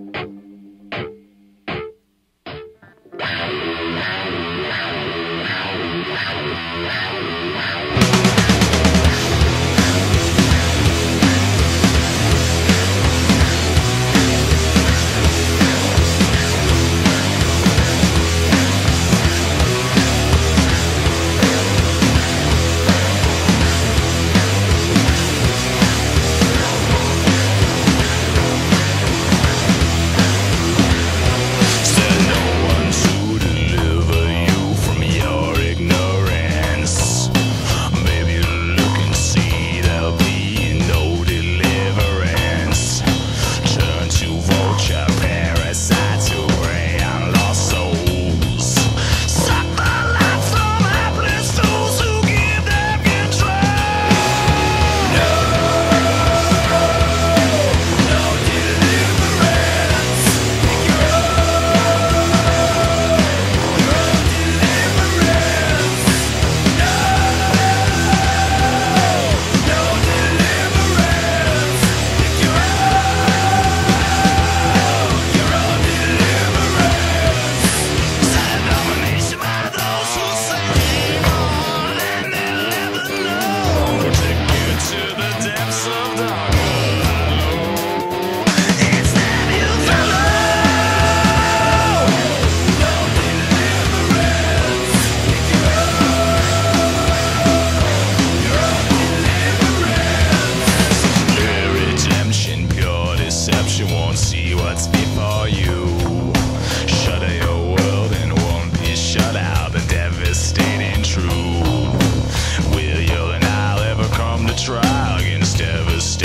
Said devastating.